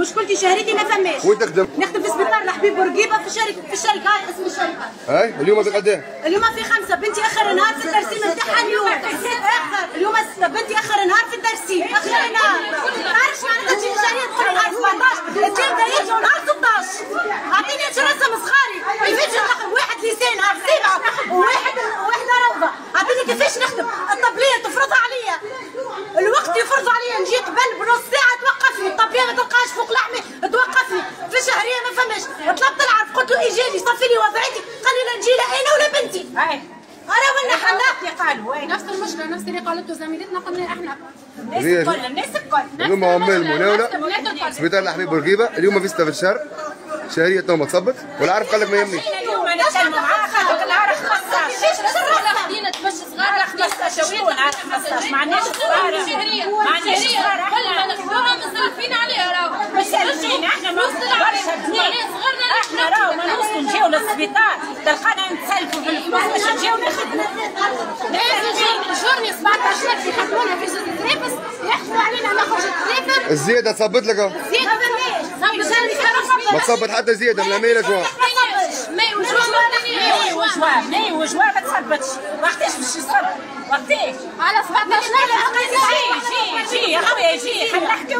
مشكلتي شهريتي ما فماش. وين تخدم؟ نخدم في سبيطار الحبيب بورقيبه في شركه في الشركة هاي اسم الشركة. هاي؟ اليوم قد إيه؟ اليوم في خمسة. بنتي آخر نهار في الترسيم نتاعها اليوم. اخر اليوم بنتي آخر نهار في الترسيم آخر نهار. تعرفش معناتها تجي شهريه تدخل نهار 17 تجي بدايتها نهار 16 اعطيني رسم صغاري. كيفاش نخدم واحد لسان نهار سبعه وواحد واحدة روضة. اعطيني كيفاش شهريه ما فماش طلبت العرض قلت له اجاني صفي لي وضعيتي قال لي لا نجي لا أنا ولا بنتي هاي أنا ولا حلاق قالوا نفس المشكلة نفس اللي قالته زميلتنا قلنا إحنا الناس الكل الناس الكل اليوم عمال المناولة سبيطار الحبيب بورقيبة اليوم في ستة في الشهر شهرية نوم تصبت والعارف قال لك ما يهمنيش اليوم أنا نتكلم معاه خلق نهار 15 خدينا تمشي صغار نهار 15 شوية نهار 15 ما عندناش صغار ما عندناش صغار كل للسبيطار تلقانا نتسلفوا في الفلوس باش نجيو نخدموا جورني 17 لك يخدمونا في زوج تريفس يحكموا علينا نخرج التريفر الزيادة تصبت لك. زيد ما تصبت حتى زيادة من العميلة جوا ماي وجوه ماي وجواه ماي وجواه ما تصبتش. وقتاش باش يصب وقتاش؟ على 17 جي جي جي. يا خويا جي. حنحكيو معاه